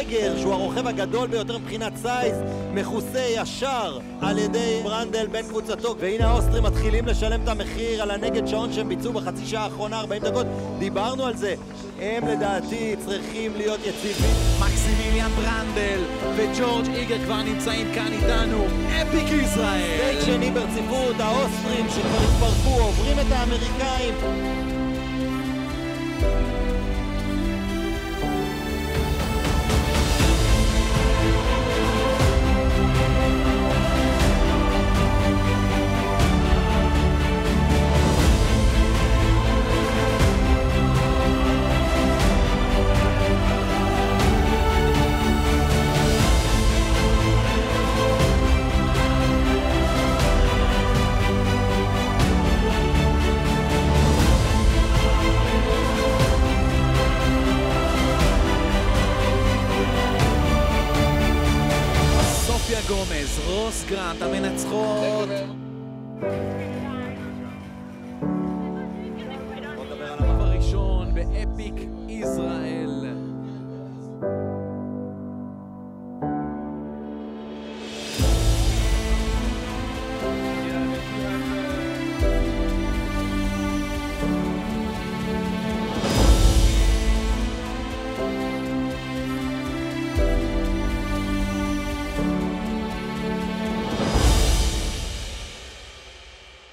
איגר, שהוא הרוכב הגדול ביותר מבחינת size, מכוסה ישר על ידי ברנדל בן קבוצתו. והנה האוסטרים מתחילים לשלם את המחיר על הנגד שעון שהם ביצעו בחצי שעה האחרונה, 40 דקות. דיברנו על זה. הם לדעתי צריכים להיות יציבים. מקסימיליאן ברנדל וג'ורג' איגר כבר נמצאים כאן איתנו. אפיק ישראל! סטייג' שני ברציפות, האוסטרים שכבר התפרקו, עוברים את האמריקאים. גומז, רוס גרנט, המנצחות. בוא נדבר על המעבר הראשון באפיק ישראל.